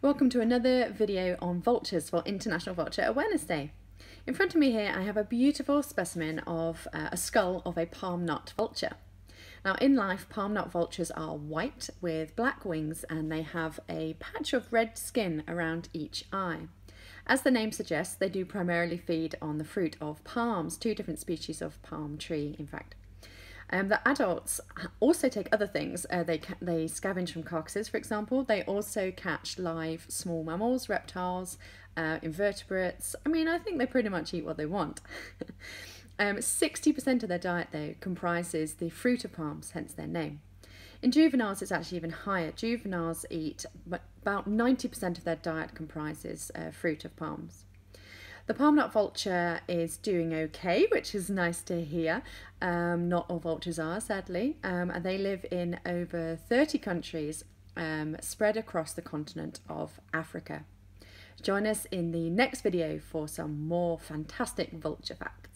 Welcome to another video on vultures for International Vulture Awareness Day. In front of me here I have a beautiful specimen of uh, a skull of a palm nut vulture. Now in life palm nut vultures are white with black wings and they have a patch of red skin around each eye. As the name suggests they do primarily feed on the fruit of palms, two different species of palm tree in fact. Um, the adults also take other things. Uh, they they scavenge from carcasses, for example. They also catch live small mammals, reptiles, uh, invertebrates. I mean, I think they pretty much eat what they want. um, 60% of their diet, though, comprises the fruit of palms, hence their name. In juveniles, it's actually even higher. Juveniles eat about 90% of their diet comprises uh, fruit of palms. The palm nut vulture is doing okay, which is nice to hear. Um, not all vultures are, sadly, um, and they live in over 30 countries um, spread across the continent of Africa. Join us in the next video for some more fantastic vulture facts.